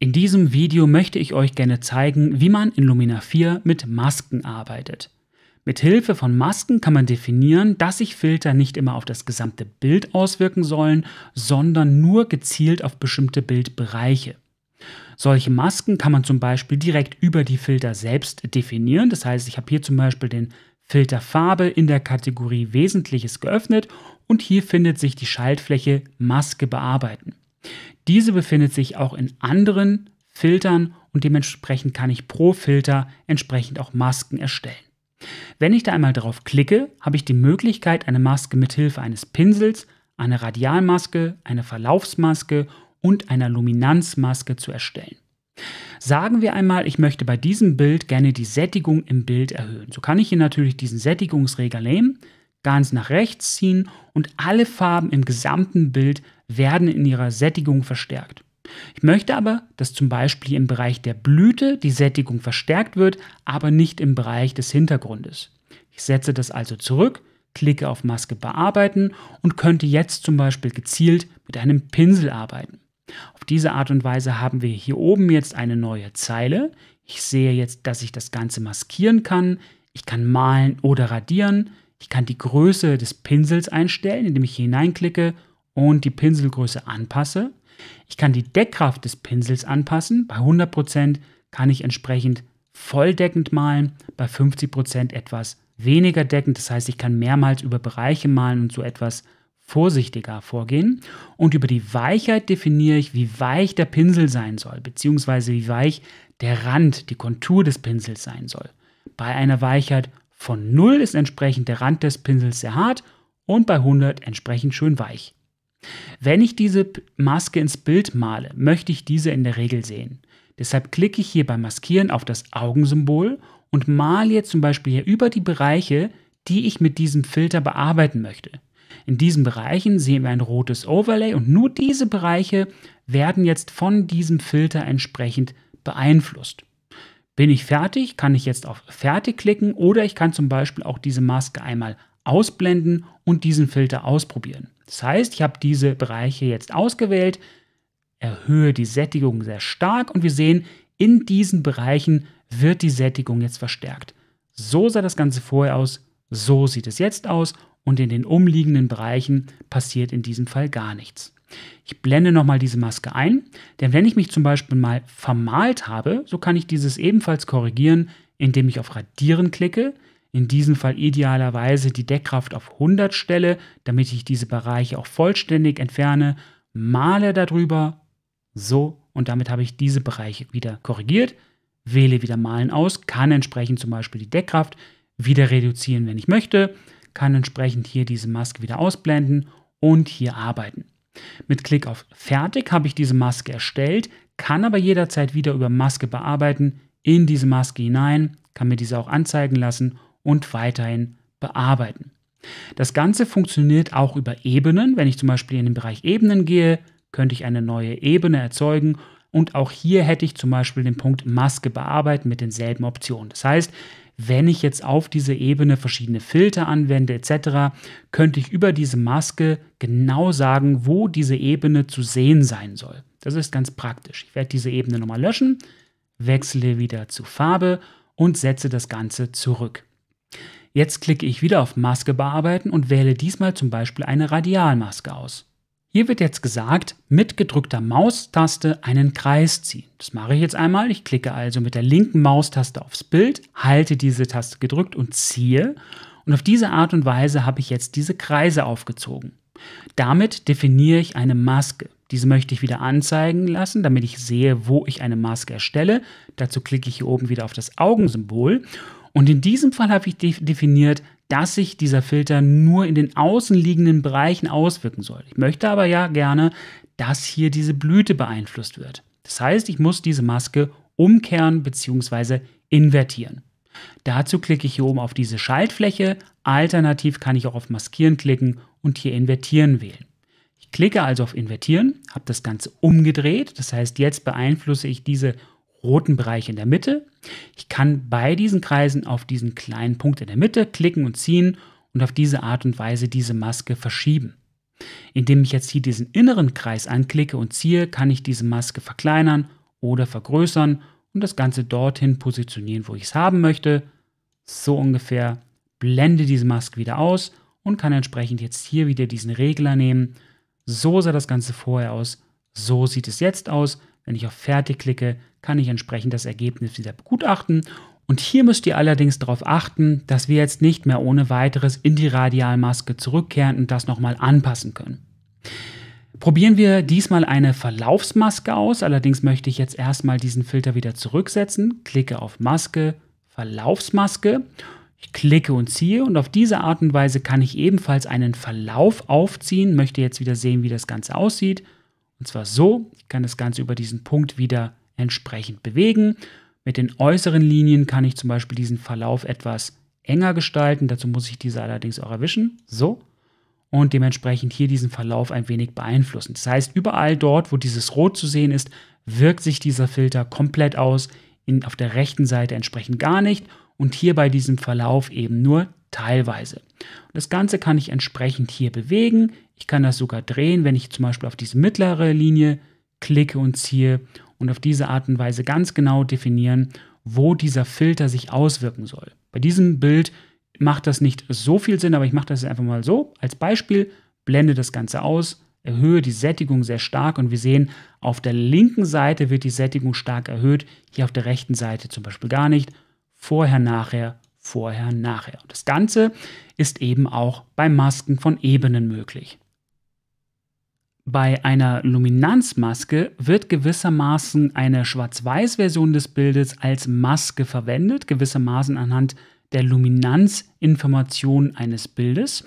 In diesem Video möchte ich euch gerne zeigen, wie man in Lumina 4 mit Masken arbeitet. Mit Hilfe von Masken kann man definieren, dass sich Filter nicht immer auf das gesamte Bild auswirken sollen, sondern nur gezielt auf bestimmte Bildbereiche. Solche Masken kann man zum Beispiel direkt über die Filter selbst definieren. Das heißt, ich habe hier zum Beispiel den Filter Farbe in der Kategorie Wesentliches geöffnet und hier findet sich die Schaltfläche Maske bearbeiten. Diese befindet sich auch in anderen Filtern und dementsprechend kann ich pro Filter entsprechend auch Masken erstellen. Wenn ich da einmal drauf klicke, habe ich die Möglichkeit, eine Maske mit Hilfe eines Pinsels, einer Radialmaske, einer Verlaufsmaske und einer Luminanzmaske zu erstellen. Sagen wir einmal, ich möchte bei diesem Bild gerne die Sättigung im Bild erhöhen. So kann ich hier natürlich diesen Sättigungsregler nehmen, ganz nach rechts ziehen und alle Farben im gesamten Bild werden in ihrer Sättigung verstärkt. Ich möchte aber, dass zum Beispiel im Bereich der Blüte die Sättigung verstärkt wird, aber nicht im Bereich des Hintergrundes. Ich setze das also zurück, klicke auf Maske bearbeiten und könnte jetzt zum Beispiel gezielt mit einem Pinsel arbeiten. Auf diese Art und Weise haben wir hier oben jetzt eine neue Zeile. Ich sehe jetzt, dass ich das Ganze maskieren kann. Ich kann malen oder radieren. Ich kann die Größe des Pinsels einstellen, indem ich hineinklicke und die Pinselgröße anpasse. Ich kann die Deckkraft des Pinsels anpassen. Bei 100% kann ich entsprechend volldeckend malen, bei 50% etwas weniger deckend. Das heißt, ich kann mehrmals über Bereiche malen und so etwas vorsichtiger vorgehen. Und über die Weichheit definiere ich, wie weich der Pinsel sein soll, beziehungsweise wie weich der Rand, die Kontur des Pinsels sein soll. Bei einer Weichheit von 0 ist entsprechend der Rand des Pinsels sehr hart und bei 100 entsprechend schön weich. Wenn ich diese Maske ins Bild male, möchte ich diese in der Regel sehen. Deshalb klicke ich hier beim Maskieren auf das Augensymbol und male jetzt zum Beispiel hier über die Bereiche, die ich mit diesem Filter bearbeiten möchte. In diesen Bereichen sehen wir ein rotes Overlay und nur diese Bereiche werden jetzt von diesem Filter entsprechend beeinflusst. Bin ich fertig, kann ich jetzt auf Fertig klicken oder ich kann zum Beispiel auch diese Maske einmal ausblenden und diesen Filter ausprobieren. Das heißt, ich habe diese Bereiche jetzt ausgewählt, erhöhe die Sättigung sehr stark und wir sehen, in diesen Bereichen wird die Sättigung jetzt verstärkt. So sah das Ganze vorher aus, so sieht es jetzt aus und in den umliegenden Bereichen passiert in diesem Fall gar nichts. Ich blende nochmal diese Maske ein, denn wenn ich mich zum Beispiel mal vermalt habe, so kann ich dieses ebenfalls korrigieren, indem ich auf Radieren klicke, in diesem Fall idealerweise die Deckkraft auf 100 stelle, damit ich diese Bereiche auch vollständig entferne, male darüber, so, und damit habe ich diese Bereiche wieder korrigiert, wähle wieder Malen aus, kann entsprechend zum Beispiel die Deckkraft wieder reduzieren, wenn ich möchte, kann entsprechend hier diese Maske wieder ausblenden und hier arbeiten. Mit Klick auf Fertig habe ich diese Maske erstellt, kann aber jederzeit wieder über Maske bearbeiten, in diese Maske hinein, kann mir diese auch anzeigen lassen und weiterhin bearbeiten. Das Ganze funktioniert auch über Ebenen. Wenn ich zum Beispiel in den Bereich Ebenen gehe, könnte ich eine neue Ebene erzeugen und auch hier hätte ich zum Beispiel den Punkt Maske bearbeiten mit denselben Optionen. Das heißt, wenn ich jetzt auf diese Ebene verschiedene Filter anwende etc., könnte ich über diese Maske genau sagen, wo diese Ebene zu sehen sein soll. Das ist ganz praktisch. Ich werde diese Ebene nochmal löschen, wechsle wieder zu Farbe und setze das Ganze zurück. Jetzt klicke ich wieder auf Maske bearbeiten und wähle diesmal zum Beispiel eine Radialmaske aus. Hier wird jetzt gesagt, mit gedrückter Maustaste einen Kreis ziehen. Das mache ich jetzt einmal. Ich klicke also mit der linken Maustaste aufs Bild, halte diese Taste gedrückt und ziehe. Und auf diese Art und Weise habe ich jetzt diese Kreise aufgezogen. Damit definiere ich eine Maske. Diese möchte ich wieder anzeigen lassen, damit ich sehe, wo ich eine Maske erstelle. Dazu klicke ich hier oben wieder auf das Augensymbol und in diesem Fall habe ich definiert, dass sich dieser Filter nur in den außenliegenden Bereichen auswirken soll. Ich möchte aber ja gerne, dass hier diese Blüte beeinflusst wird. Das heißt, ich muss diese Maske umkehren bzw. invertieren. Dazu klicke ich hier oben auf diese Schaltfläche. Alternativ kann ich auch auf Maskieren klicken und hier Invertieren wählen. Ich klicke also auf Invertieren, habe das Ganze umgedreht. Das heißt, jetzt beeinflusse ich diese roten Bereich in der Mitte. Ich kann bei diesen Kreisen auf diesen kleinen Punkt in der Mitte klicken und ziehen und auf diese Art und Weise diese Maske verschieben. Indem ich jetzt hier diesen inneren Kreis anklicke und ziehe, kann ich diese Maske verkleinern oder vergrößern und das Ganze dorthin positionieren, wo ich es haben möchte. So ungefähr. Blende diese Maske wieder aus und kann entsprechend jetzt hier wieder diesen Regler nehmen. So sah das Ganze vorher aus. So sieht es jetzt aus. Wenn ich auf Fertig klicke, kann ich entsprechend das Ergebnis wieder begutachten. Und hier müsst ihr allerdings darauf achten, dass wir jetzt nicht mehr ohne weiteres in die Radialmaske zurückkehren und das nochmal anpassen können. Probieren wir diesmal eine Verlaufsmaske aus. Allerdings möchte ich jetzt erstmal diesen Filter wieder zurücksetzen. Klicke auf Maske, Verlaufsmaske. Ich klicke und ziehe und auf diese Art und Weise kann ich ebenfalls einen Verlauf aufziehen. Möchte jetzt wieder sehen, wie das Ganze aussieht. Und zwar so, ich kann das Ganze über diesen Punkt wieder entsprechend bewegen. Mit den äußeren Linien kann ich zum Beispiel diesen Verlauf etwas enger gestalten. Dazu muss ich diese allerdings auch erwischen. So. Und dementsprechend hier diesen Verlauf ein wenig beeinflussen. Das heißt, überall dort, wo dieses Rot zu sehen ist, wirkt sich dieser Filter komplett aus. In, auf der rechten Seite entsprechend gar nicht. Und hier bei diesem Verlauf eben nur teilweise. Und das Ganze kann ich entsprechend hier bewegen. Ich kann das sogar drehen, wenn ich zum Beispiel auf diese mittlere Linie klicke und ziehe und auf diese Art und Weise ganz genau definieren, wo dieser Filter sich auswirken soll. Bei diesem Bild macht das nicht so viel Sinn, aber ich mache das einfach mal so als Beispiel, blende das Ganze aus, erhöhe die Sättigung sehr stark und wir sehen, auf der linken Seite wird die Sättigung stark erhöht, hier auf der rechten Seite zum Beispiel gar nicht. Vorher, nachher, vorher, nachher. Und das Ganze ist eben auch bei Masken von Ebenen möglich. Bei einer Luminanzmaske wird gewissermaßen eine Schwarz-Weiß-Version des Bildes als Maske verwendet, gewissermaßen anhand der Luminanzinformation eines Bildes.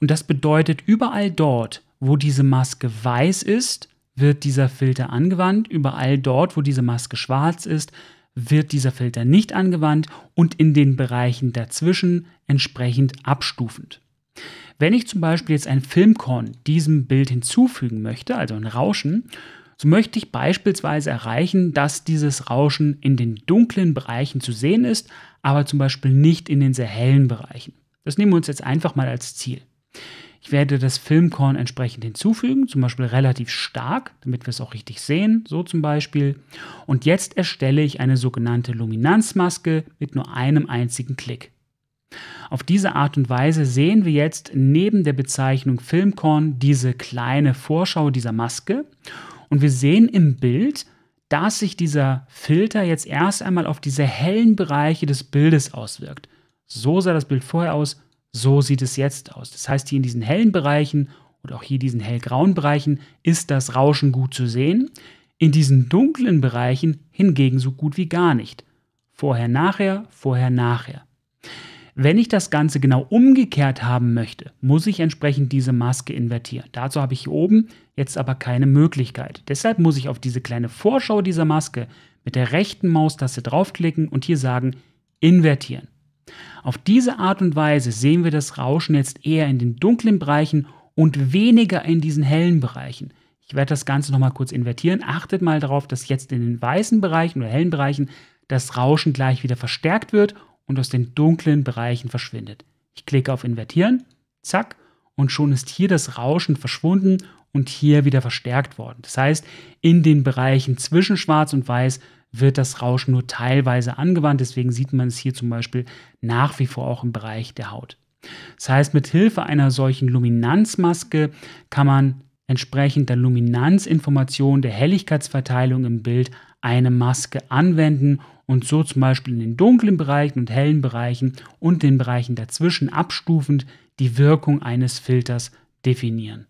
Und das bedeutet, überall dort, wo diese Maske weiß ist, wird dieser Filter angewandt. Überall dort, wo diese Maske schwarz ist, wird dieser Filter nicht angewandt und in den Bereichen dazwischen entsprechend abstufend. Wenn ich zum Beispiel jetzt ein Filmkorn diesem Bild hinzufügen möchte, also ein Rauschen, so möchte ich beispielsweise erreichen, dass dieses Rauschen in den dunklen Bereichen zu sehen ist, aber zum Beispiel nicht in den sehr hellen Bereichen. Das nehmen wir uns jetzt einfach mal als Ziel. Ich werde das Filmkorn entsprechend hinzufügen, zum Beispiel relativ stark, damit wir es auch richtig sehen, so zum Beispiel. Und jetzt erstelle ich eine sogenannte Luminanzmaske mit nur einem einzigen Klick. Auf diese Art und Weise sehen wir jetzt neben der Bezeichnung Filmkorn diese kleine Vorschau dieser Maske und wir sehen im Bild, dass sich dieser Filter jetzt erst einmal auf diese hellen Bereiche des Bildes auswirkt. So sah das Bild vorher aus, so sieht es jetzt aus. Das heißt, hier in diesen hellen Bereichen oder auch hier diesen hellgrauen Bereichen ist das Rauschen gut zu sehen. In diesen dunklen Bereichen hingegen so gut wie gar nicht. Vorher, nachher, vorher, nachher. Wenn ich das Ganze genau umgekehrt haben möchte, muss ich entsprechend diese Maske invertieren. Dazu habe ich hier oben jetzt aber keine Möglichkeit. Deshalb muss ich auf diese kleine Vorschau dieser Maske mit der rechten Maustaste draufklicken und hier sagen invertieren. Auf diese Art und Weise sehen wir das Rauschen jetzt eher in den dunklen Bereichen und weniger in diesen hellen Bereichen. Ich werde das Ganze nochmal kurz invertieren. Achtet mal darauf, dass jetzt in den weißen Bereichen oder hellen Bereichen das Rauschen gleich wieder verstärkt wird und aus den dunklen Bereichen verschwindet. Ich klicke auf Invertieren, zack, und schon ist hier das Rauschen verschwunden und hier wieder verstärkt worden. Das heißt, in den Bereichen zwischen Schwarz und Weiß wird das Rauschen nur teilweise angewandt. Deswegen sieht man es hier zum Beispiel nach wie vor auch im Bereich der Haut. Das heißt, mit Hilfe einer solchen Luminanzmaske kann man entsprechend der Luminanzinformation der Helligkeitsverteilung im Bild eine Maske anwenden und so zum Beispiel in den dunklen Bereichen und hellen Bereichen und den Bereichen dazwischen abstufend die Wirkung eines Filters definieren.